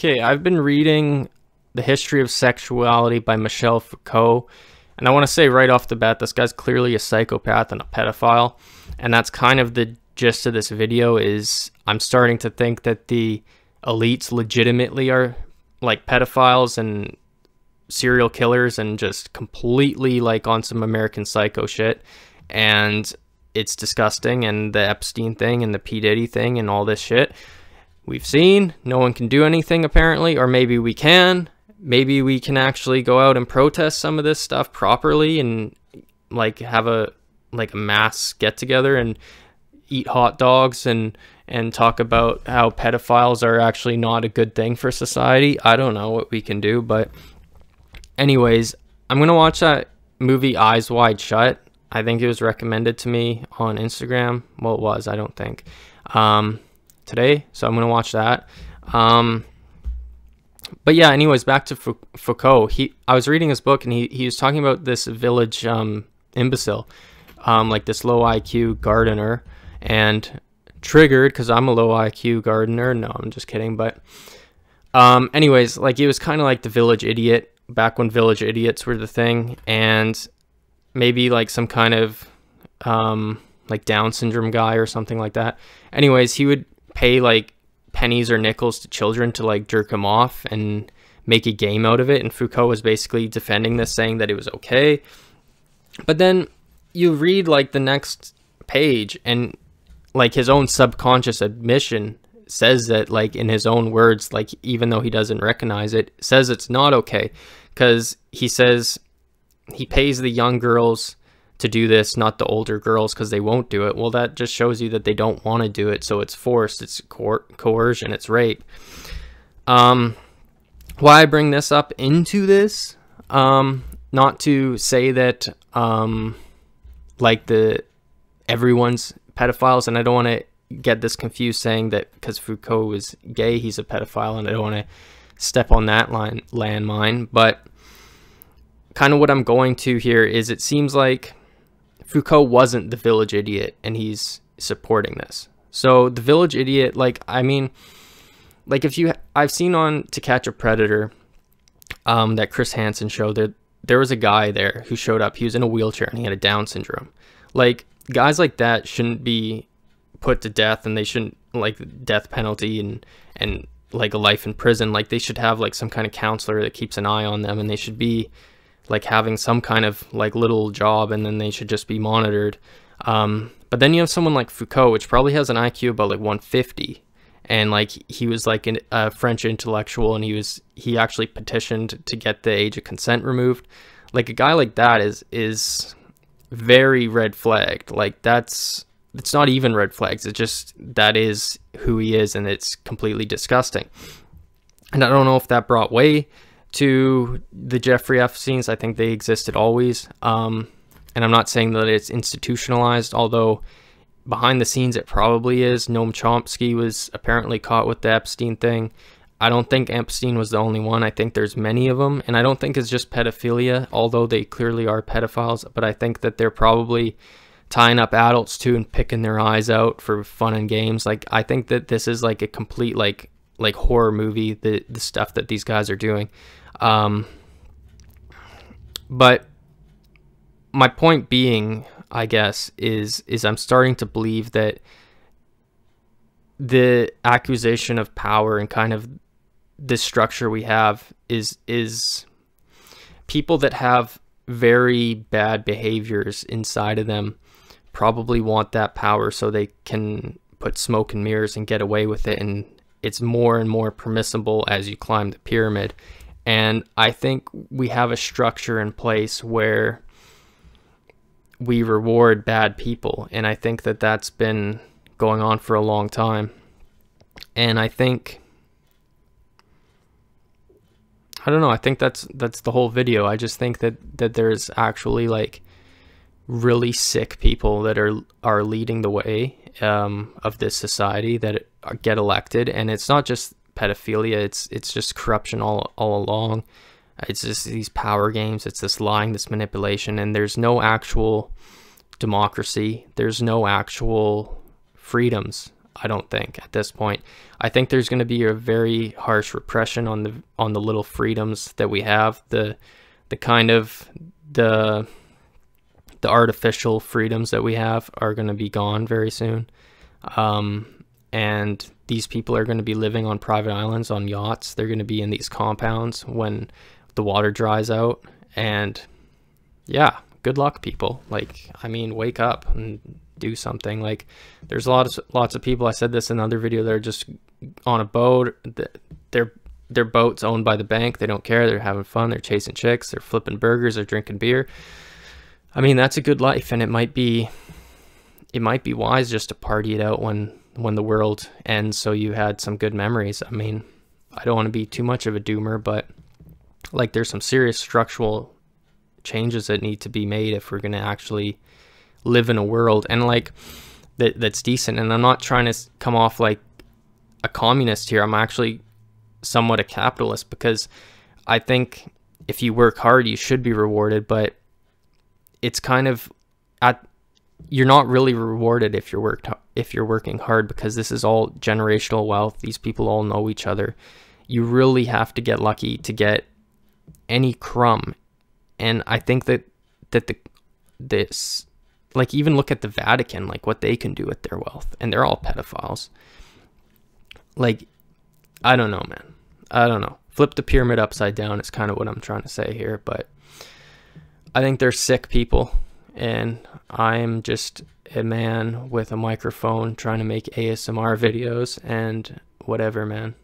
Okay, I've been reading The History of Sexuality by Michel Foucault, and I want to say right off the bat, this guy's clearly a psychopath and a pedophile, and that's kind of the gist of this video is I'm starting to think that the elites legitimately are like pedophiles and serial killers and just completely like on some American psycho shit. And it's disgusting. And the Epstein thing and the P. Diddy thing and all this shit we've seen. No one can do anything apparently, or maybe we can. Maybe we can actually go out and protest some of this stuff properly and like have a like a mass get together and eat hot dogs and and talk about how pedophiles are actually not a good thing for society. I don't know what we can do, but anyways, I'm going to watch that movie Eyes Wide Shut. I think it was recommended to me on Instagram. Well, it was, I don't think. Um, today, so I'm gonna watch that. Um, but yeah, anyways, back to Foucault. He, I was reading his book, and he he was talking about this village um, imbecile, um, like this low IQ gardener, and triggered because I'm a low IQ gardener. No, I'm just kidding. But um, anyways, like he was kind of like the village idiot back when village idiots were the thing, and maybe like some kind of um, like Down syndrome guy or something like that. Anyways, he would pay like pennies or nickels to children to like jerk them off and make a game out of it. And Foucault was basically defending this, saying that it was okay. But then you read like the next page and like his own subconscious admission says that like in his own words like even though he doesn't recognize it says it's not okay because he says he pays the young girls to do this, not the older girls because they won't do it. Well, that just shows you that they don't want to do it. So it's forced, it's coer- coercion, it's rape. Um, why I bring this up into this, um, not to say that, um, like the everyone's pedophiles, and I don't want to get this confused saying that because Foucault was gay, he's a pedophile, and I don't want to step on that line landmine, but kind of what I'm going to here is it seems like Foucault wasn't the village idiot and he's supporting this. So the village idiot, like, I mean, like if you, I've seen on To Catch a Predator, um, that Chris Hansen show that there was a guy there who showed up. He was in a wheelchair and he had a Down syndrome. Like guys like that shouldn't be put to death and they shouldn't like death penalty and, and like a life in prison. Like they should have like some kind of counselor that keeps an eye on them and they should be like having some kind of like little job and then they should just be monitored. Um, but then you have someone like Foucault, which probably has an IQ about like 150, and like he was like an, a French intellectual, and he was he actually petitioned to get the age of consent removed. Like a guy like that is is very red flagged. Like that's it's not even red flags. It's just that is who he is, and it's completely disgusting. And I don't know if that brought way to the Jeffrey Epsteins. I think they existed always. Um, and I'm not saying that it's institutionalized, although behind the scenes it probably is. Noam Chomsky was apparently caught with the Epstein thing. I don't think Epstein was the only one. I think there's many of them. And I don't think it's just pedophilia, although they clearly are pedophiles. But I think that they're probably tying up adults too and picking their eyes out for fun and games. Like, I think that this is like a complete, like, like horror movie, the, the stuff that these guys are doing. Um, but my point being, I guess, is is I'm starting to believe that the accusation of power and kind of this structure we have is is people that have very bad behaviors inside of them probably want that power so they can put smoke and mirrors and get away with it. And it's more and more permissible as you climb the pyramid and I think we have a structure in place where we reward bad people. And I think that that's been going on for a long time. And I think I don't know, I think that's that's the whole video. I just think that that there's actually like really sick people that are are leading the way um, of this society that get elected and it's not just pedophilia. It's it's just corruption all all along. It's just these power games. It's this lying, this manipulation, and there's no actual democracy. There's no actual freedoms. I don't think at this point. I think there's going to be a very harsh repression on the on the little freedoms that we have, the the kind of the the artificial freedoms that we have are going to be gone very soon. Um, and these people are going to be living on private islands on yachts. They're going to be in these compounds when the water dries out and yeah, good luck people. Like I mean, wake up and do something. Like there's a lot of lots of people. I said this in another video. They're just on a boat. Their their boat's owned by the bank. They don't care. They're having fun. They're chasing chicks. They're flipping burgers. They're drinking beer. I mean, that's a good life, and it might be it might be wise just to party it out when when the world ends. So you had some good memories. I mean, I don't want to be too much of a doomer, but like there's some serious structural changes that need to be made if we're going to actually live in a world and like that that's decent and I'm not trying to come off like a communist here I'm actually somewhat a capitalist because I think if you work hard you should be rewarded but it's kind of at you're not really rewarded if you're worked if you're working hard because this is all generational wealth these people all know each other you really have to get lucky to get any crumb and I think that that the this like even look at the Vatican, like what they can do with their wealth, and they're all pedophiles. Like, I don't know, man. I don't know. Flip the pyramid upside down is kind of what I'm trying to say here, but I think they're sick people, and I'm just a man with a microphone trying to make ASMR videos and whatever, man.